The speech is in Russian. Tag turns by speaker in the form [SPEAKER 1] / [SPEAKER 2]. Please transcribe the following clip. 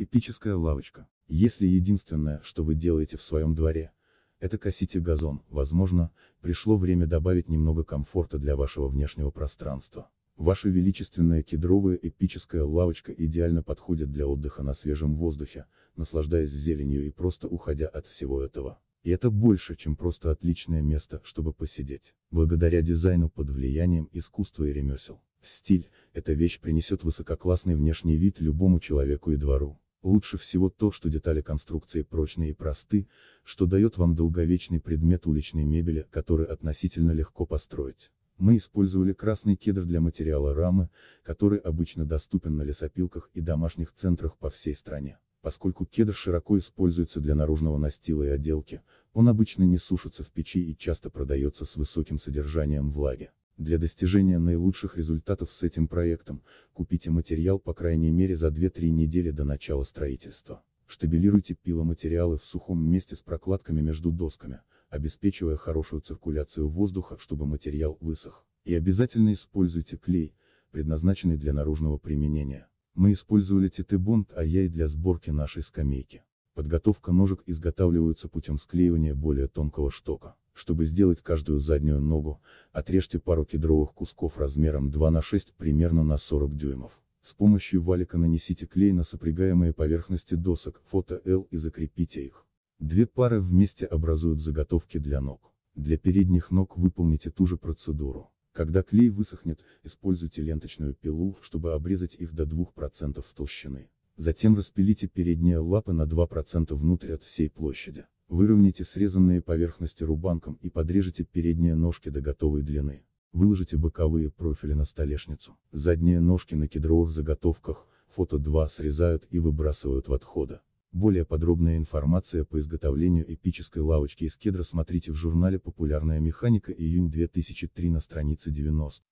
[SPEAKER 1] Эпическая лавочка. Если единственное, что вы делаете в своем дворе, это косите газон, возможно, пришло время добавить немного комфорта для вашего внешнего пространства. Ваша величественная кедровая эпическая лавочка идеально подходит для отдыха на свежем воздухе, наслаждаясь зеленью и просто уходя от всего этого. И это больше, чем просто отличное место, чтобы посидеть. Благодаря дизайну под влиянием искусства и ремесел. Стиль – эта вещь принесет высококлассный внешний вид любому человеку и двору. Лучше всего то, что детали конструкции прочные и просты, что дает вам долговечный предмет уличной мебели, который относительно легко построить. Мы использовали красный кедр для материала рамы, который обычно доступен на лесопилках и домашних центрах по всей стране. Поскольку кедр широко используется для наружного настила и отделки, он обычно не сушится в печи и часто продается с высоким содержанием влаги. Для достижения наилучших результатов с этим проектом, купите материал по крайней мере за 2-3 недели до начала строительства. Штабелируйте пиломатериалы в сухом месте с прокладками между досками, обеспечивая хорошую циркуляцию воздуха, чтобы материал высох. И обязательно используйте клей, предназначенный для наружного применения. Мы использовали тетебонд, а я и для сборки нашей скамейки. Подготовка ножек изготавливается путем склеивания более тонкого штока. Чтобы сделать каждую заднюю ногу, отрежьте пару кедровых кусков размером 2 на 6 примерно на 40 дюймов. С помощью валика нанесите клей на сопрягаемые поверхности досок, фото L и закрепите их. Две пары вместе образуют заготовки для ног. Для передних ног выполните ту же процедуру. Когда клей высохнет, используйте ленточную пилу, чтобы обрезать их до 2% толщины. Затем распилите передние лапы на 2% внутрь от всей площади. Выровняйте срезанные поверхности рубанком и подрежете передние ножки до готовой длины. Выложите боковые профили на столешницу. Задние ножки на кедровых заготовках, фото 2 срезают и выбрасывают в отходы. Более подробная информация по изготовлению эпической лавочки из кедра смотрите в журнале «Популярная механика» июнь 2003 на странице 90.